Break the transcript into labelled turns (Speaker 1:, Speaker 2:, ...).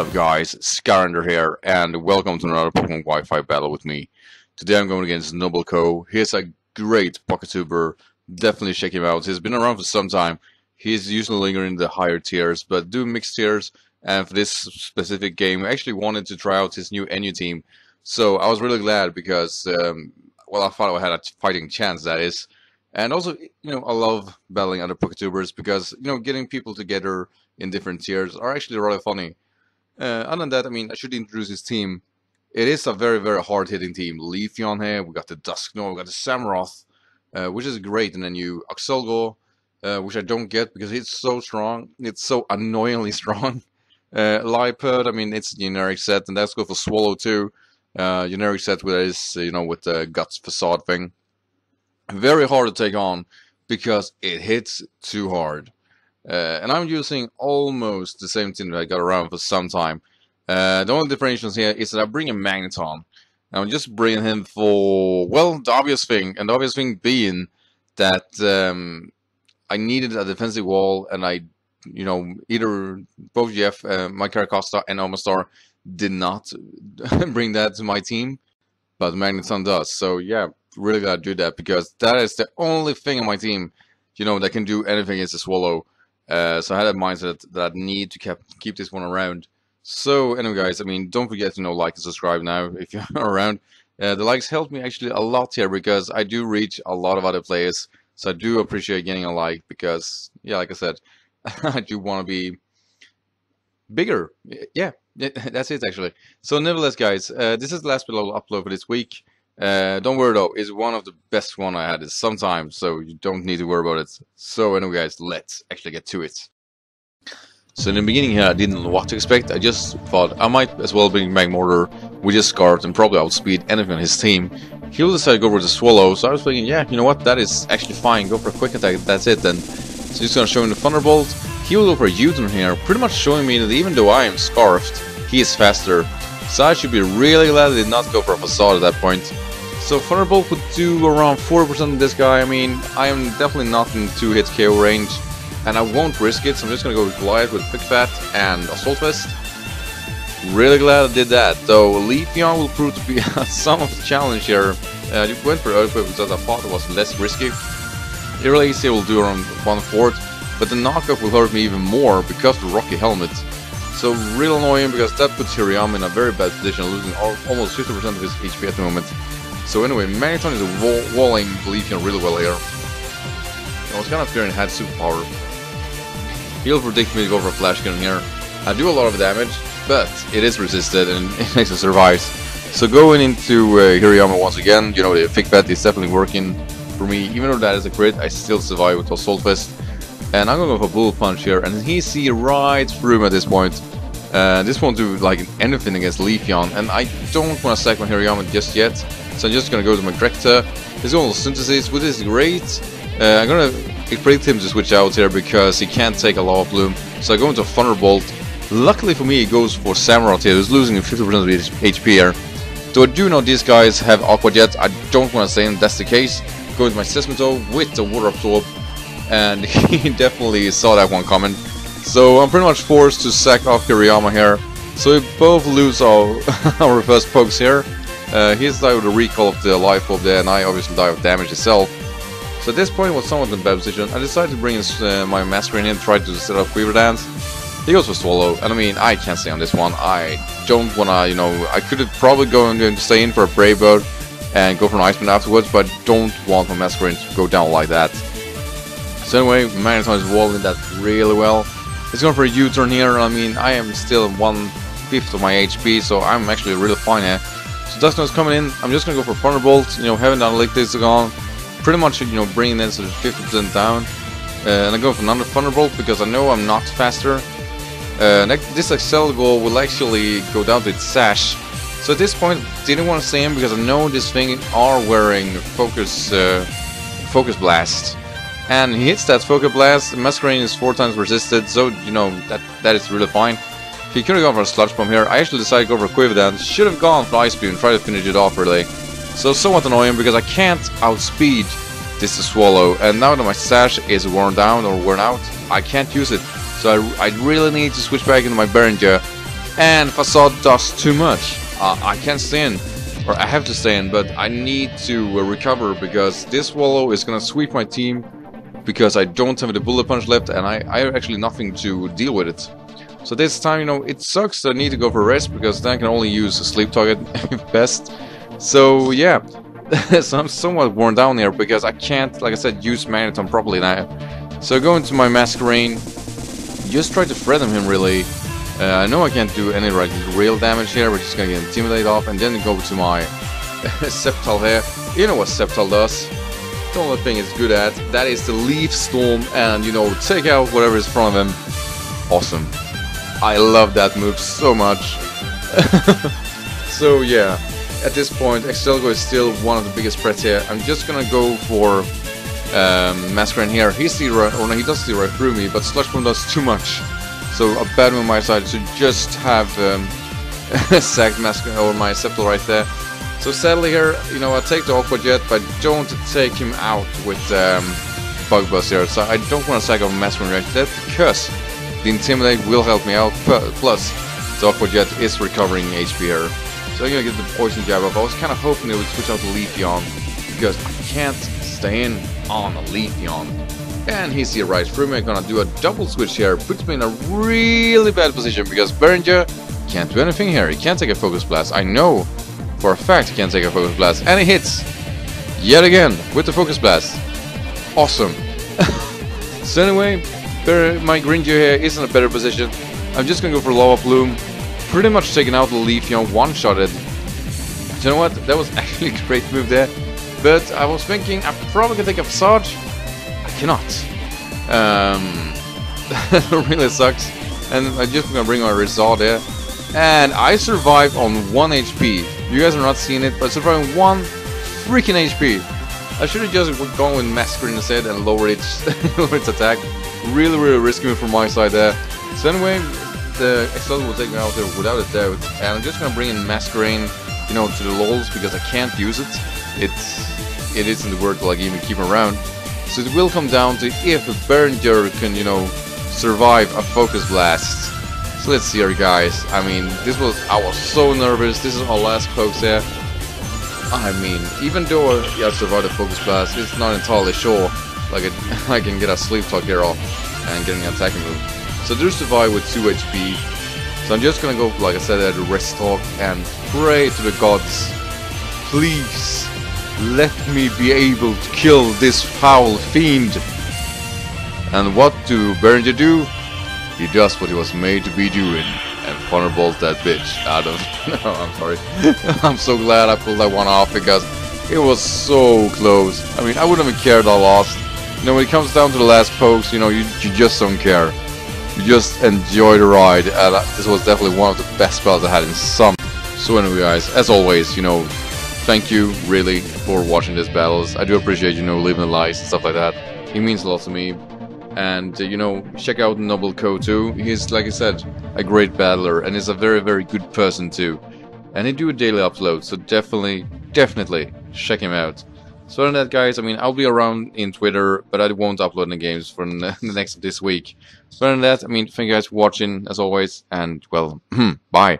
Speaker 1: up guys, Skyrander here, and welcome to another Pokemon Wi-Fi battle with me. Today I'm going against Nobelkoe. He's a great PokeTuber, definitely check him out. He's been around for some time. He's usually lingering in the higher tiers, but do mixed tiers, and for this specific game, I actually wanted to try out his new NU team. So I was really glad because, um, well, I thought I had a fighting chance, that is. And also, you know, I love battling other PokeTubers because, you know, getting people together in different tiers are actually really funny. Uh, other than that, I mean, I should introduce his team. It is a very, very hard-hitting team. Leafeon here, we got the Dusknoir, we got the Samurott, uh, which is great, and then you Accelgor, uh, which I don't get because it's so strong. It's so annoyingly strong. Uh, Liepard, I mean, it's a generic set, and that's good for Swellow too. Uh, generic set with this, you know, with the Guts Facade thing. Very hard to take on because it hits too hard. Uh, and I'm using almost the same thing that I got around for some time. Uh, the only differentiation here is that I bring a Magneton. I'm just bringing him for, well, the obvious thing. And the obvious thing being that um, I needed a defensive wall and I, you know, either both Jeff, uh, my Carracosta and Omastar did not bring that to my team, but Magneton does. So yeah, really gotta do that because that is the only thing on my team, you know, that can do anything against a Swellow. Uh, so I had that mindset that I need to keep keep this one around. So anyway, guys, I mean, don't forget to know, like and subscribe now if you're around. Uh, the likes help me actually a lot here because I do reach a lot of other players. So I do appreciate getting a like because, yeah, like I said, I do want to be bigger. Yeah, that's it actually. So nevertheless, guys, uh, this is the last video I'll upload for this week. Uh, don't worry though, it's one of the best one I had is sometimes, so you don't need to worry about it. So anyway guys, let's actually get to it. So in the beginning here I didn't know what to expect, I just thought I might as well bring Magmortar with his Scarf and probably outspeed anything on his team. He'll decide to go for the Swellow, so I was thinking, yeah, you know what, that is actually fine, go for a quick attack, that's it then. So he's gonna show him the Thunderbolt, he will go for a U-turn here, pretty much showing me that even though I am Scarfed, he is faster. So I should be really glad I did not go for a Facade at that point. So Thunderbolt would do around 40% of this guy. I mean, I am definitely not in 2 hit KO range. And I won't risk it, so I'm just gonna go with Goliath with Thick Fat and Assault Vest. Really glad I did that, though Leafeon will prove to be some of the challenge here. Uh, I went for Earthquake because I thought it was less risky. Irrelease will do around 1 fourth, but the knockoff will hurt me even more because of the Rocky Helmet. So real annoying because that puts Hariyama in a very bad position, losing almost 50% of his HP at the moment. So anyway, Magneton is wall walling Leafeon really well here. I was kind of fearing had superpower. He'll predict me to go for a flash cannon here. I do a lot of damage, but it is resisted and it makes it survive. So going into uh, Hariyama once again, you know, the Thick Fat is definitely working for me. Even though that is a crit, I still survive with Assault Vest. And I'm gonna go for a Bullet Punch here, and he see right through him at this point. Uh, this won't do like anything against Leafeon, and I don't want to sack my Hariyama just yet. So I'm just gonna go to my Director. He's going to Synthesis, which is great. Uh, I'm gonna predict him to switch out here because he can't take a Lava Plume. So I go into Thunderbolt. Luckily for me, he goes for Samurott here, who's losing 50% of his HP here. Though I do know these guys have Aqua Jet, I don't want to say that's the case. Go with my Seismitoad with the Water Absorb, and he definitely saw that one coming. So I'm pretty much forced to sack off Hariyama here. So we both lose our, our first pokes here. Uh, he's died with a recall of the life of there, and I obviously die of damage itself. So at this point was somewhat in bad position. I decided to bring in, uh, my Masquerain in, try to set up Quiver Dance. He goes for Swellow, and I mean, I can't stay on this one. I don't wanna, you know, I could have probably going to stay in for a Brave Bird and go for an Iceman afterwards, but don't want my Masquerain to go down like that. So anyway, Magneton is walling that really well. He's going for a U-turn here, I mean, I am still one-fifth of my HP, so I'm actually really fine here. So Dusknoir's coming in. I'm just gonna go for Thunderbolt. You know, having like this gone, pretty much you know bringing this to 50% down. Uh, and I go for another Thunderbolt because I know I'm not faster. Uh, this Accelgor will actually go down to its sash. So at this point, didn't want to say him because I know this thing are wearing Focus uh, Focus Blast. And he hits that Focus Blast, Masquerain is 4 times resisted, so you know that that is really fine. He could have gone for a Sludge Bomb here. I actually decided to go for Quiver Dance. Should have gone for Ice Beam try to finish it off early. So somewhat annoying because I can't outspeed this Swellow. And now that my Sash is worn down or worn out, I can't use it. So I, I really need to switch back into my Berenja And Facade does too much. Uh, I can't stand, or I have to stand, but I need to uh, recover because this Swellow is gonna sweep my team because I don't have the bullet punch left and I, I have actually nothing to deal with it. So this time, you know, it sucks that I need to go for rest because then I can only use a sleep target best. So yeah, so I'm somewhat worn down here because I can't, like I said, use Magneton properly now. So go into my Masquerain, just try to threaten him really. Uh, I know I can't do any like real damage here, we're just gonna get Intimidate off and then go to my Sceptile here. You know what Sceptile does. The only thing it's good at, that is the Leaf Storm and, you know, take out whatever is in front of him. Awesome. I love that move so much. so yeah, at this point, Excalibur is still one of the biggest threats here. I'm just gonna go for um, Masquerain here. He see right, or no, he does see right through me, but Sludge Bomb does too much. So a bad move on my side to just have um, sacked Masquerain or my Sceptile right there. So sadly here, you know, I take the Aqua Jet, but don't take him out with um, Bug Buzz here. So I don't want to sack off Masquerain right there because the Intimidate will help me out. Plus, the Aqua Jet is recovering HP here. So I'm gonna get the Poison Jab up. I was kind of hoping it would switch out to Leafeon because I can't stand on a Leafeon. And he's here right through me. I'm gonna do a double switch here. Puts me in a really bad position because Berenger can't do anything here. He can't take a Focus Blast. I know for a fact he can't take a Focus Blast. And he hits yet again with the Focus Blast. Awesome. so anyway, my green Greninja here is in a better position. I'm just gonna go for Lava Plume. Pretty much taking out the Leafeon, one-shotted. You know what? That was actually a great move there. But I was thinking I probably can take a Facade. I cannot. Um, that really sucks. And I'm just gonna bring my result there. And I survived on 1 HP. You guys are not seeing it, but I survived 1 freaking HP. I should have just gone with Masquerain instead and lowered its, its attack. Really, really risky move from my side there. So anyway, the Excel will take me out there without a doubt. And I'm just gonna bring in Masquerain, you know, to the lols because I can't use it. It's it isn't worth like even keep around. So it will come down to if Berenger can, you know, survive a focus blast. So let's see here guys. I mean this was I was so nervous. This is my last poke there. I mean, even though I survived the focus blast, it's not entirely sure like it, I can get a sleep talk here off and get an attacking move. So do survive with 2 HP. So I'm just gonna go, like I said, at rest talk and pray to the gods. Please, let me be able to kill this foul fiend. And what do Berenger do? He does what he was made to be doing and thunderbolts that bitch out of... no, I'm sorry. I'm so glad I pulled that one off because it was so close. I mean, I wouldn't have cared I lost. You know, when it comes down to the last pokes, you know, you, you just don't care. You just enjoy the ride, and uh, this was definitely one of the best battles I had in some. So anyway, guys, as always, you know, thank you, really, for watching these battles. I do appreciate, you know, leaving the likes and stuff like that. It means a lot to me. And, uh, you know, check out Nobelkoe too. He's, like I said, a great battler, and is a very, very good person too. And he do a daily upload, so definitely, definitely check him out. So other than that, guys, I mean, I'll be around in Twitter, but I won't upload any games for the next this week. So other than that, I mean, thank you guys for watching, as always, and, well, bye.